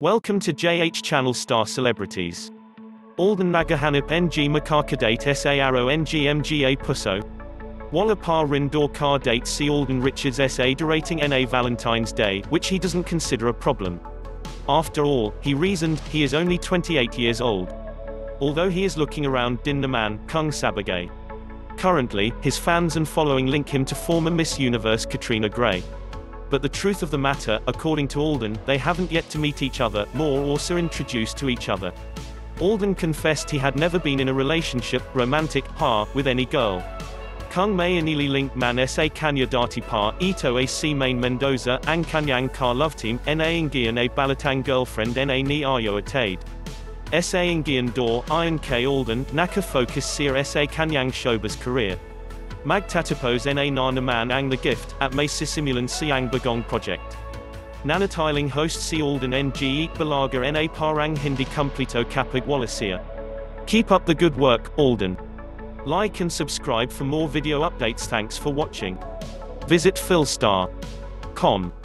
Welcome to JH Channel Star Celebrities. Alden Nagahanip NG Makakadate SA Arrow NG MGA Pusso. Walla Par Rindor Car Date C Alden Richards SA Derating NA Valentine's Day, which he doesn't consider a problem. After all, he reasoned, he is only 28 years old. Although he is looking around Din the man, Kung Sabagay. Currently, his fans and following link him to former Miss Universe Catriona Gray. But the truth of the matter, according to Alden, they haven't yet to meet each other, nor also introduced to each other. Alden confessed he had never been in a relationship, romantic, par, with any girl. Kung May Anili Link Man Sa Kanya Dati Par, Ito A C Maine Mendoza, Ang Kanyang Car Love Team, Na Ingian A Balatang Girlfriend Na Ni Arjo Atayde. Sa Ingian Door, Iron K Alden, Naka Focus Seer Sa Kanyang Showbiz Career. Magtatapos Na Na Naman Ang The Gift, at May Sisimulan Siang Bagong Project. Nanatiling host Si Alden NG Bulaga Na Parang Hindi Complito Kapag Wallacea. Keep up the good work, Alden. Like and subscribe for more video updates thanks for watching. Visit philstar.com.